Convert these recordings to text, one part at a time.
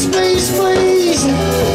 Please, please,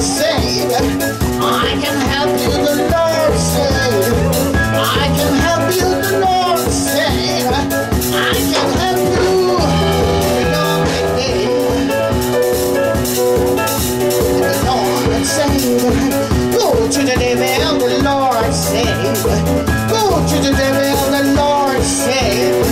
save. I can help you, the Lord save. I can help you, the Lord save. I can help you. Go to the devil, the Lord save. Go to the devil, the Lord save.